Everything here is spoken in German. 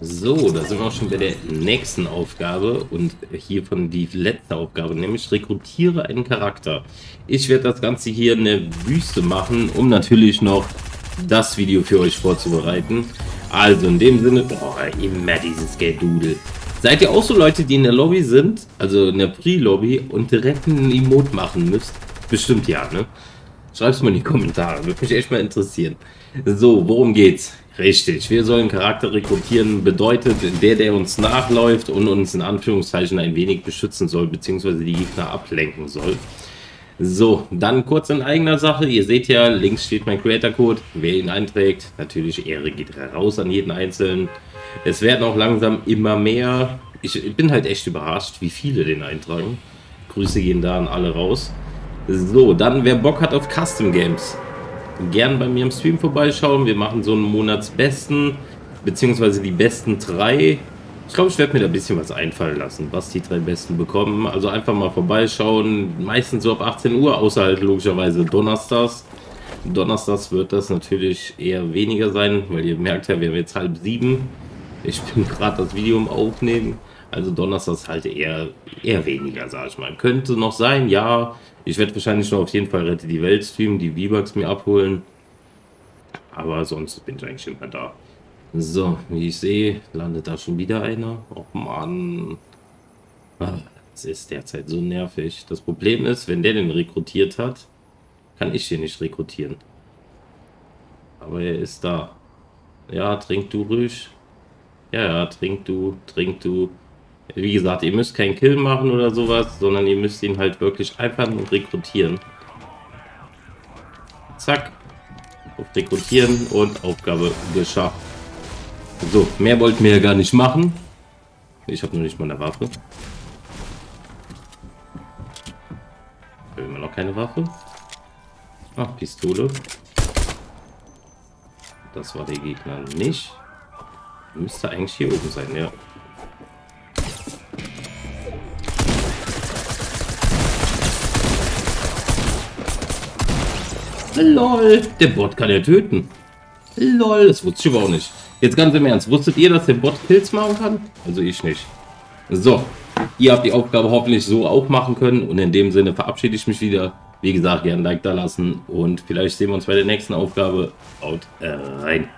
So, da sind wir auch schon bei der nächsten Aufgabe und hiervon die letzte Aufgabe, nämlich rekrutiere einen Charakter. Ich werde das Ganze hier in der Wüste machen, um natürlich noch das Video für euch vorzubereiten. Also in dem Sinne, boah, immer dieses Gedudel. Seid ihr auch so Leute, die in der Lobby sind, also in der Pre-Lobby und direkt einen Emote machen müsst? Bestimmt ja, ne? Schreibt es mal in die Kommentare, würde mich echt mal interessieren. So, worum geht's? Richtig, wir sollen Charakter rekrutieren, bedeutet der, der uns nachläuft und uns in Anführungszeichen ein wenig beschützen soll, beziehungsweise die Gegner ablenken soll. So, dann kurz in eigener Sache. Ihr seht ja, links steht mein Creator-Code. Wer ihn einträgt, natürlich Ehre geht raus an jeden Einzelnen. Es werden auch langsam immer mehr. Ich bin halt echt überrascht, wie viele den eintragen. Grüße gehen da an alle raus. So, dann wer Bock hat auf Custom Games, gern bei mir im Stream vorbeischauen. Wir machen so einen Monatsbesten, beziehungsweise die besten drei. Ich glaube, ich werde mir da ein bisschen was einfallen lassen, was die drei Besten bekommen. Also einfach mal vorbeischauen. Meistens so ab 18 Uhr, außer halt logischerweise Donnerstags. Donnerstags wird das natürlich eher weniger sein, weil ihr merkt ja, wir haben jetzt halb sieben. Ich bin gerade das Video im Aufnehmen. Also Donnerstags halt eher, eher weniger, sag ich mal. Könnte noch sein, ja. Ich werde wahrscheinlich noch auf jeden Fall Rette die Welt streamen, die V-Bucks mir abholen. Aber sonst bin ich eigentlich immer da. So, wie ich sehe, landet da schon wieder einer. Och Mann. Ah, das ist derzeit so nervig. Das Problem ist, wenn der den rekrutiert hat, kann ich den nicht rekrutieren. Aber er ist da. Ja, trink du ruhig. Ja, ja, trink du, trink du. Wie gesagt, ihr müsst keinen Kill machen oder sowas, sondern ihr müsst ihn halt wirklich einfach nur rekrutieren. Zack. Auf rekrutieren und Aufgabe geschafft. So, mehr wollten wir ja gar nicht machen. Ich habe nur nicht mal eine Waffe. Immer noch keine Waffe. Ah, Pistole. Das war der Gegner nicht. Müsste eigentlich hier oben sein, ja. LOL, der Bot kann ja töten. LOL, das wusste ich aber auch nicht. Jetzt ganz im Ernst, wusstet ihr, dass der Bot Pilz machen kann? Also ich nicht. So, ihr habt die Aufgabe hoffentlich so auch machen können und in dem Sinne verabschiede ich mich wieder. Wie gesagt, gerne ein Like da lassen und vielleicht sehen wir uns bei der nächsten Aufgabe. Haut rein.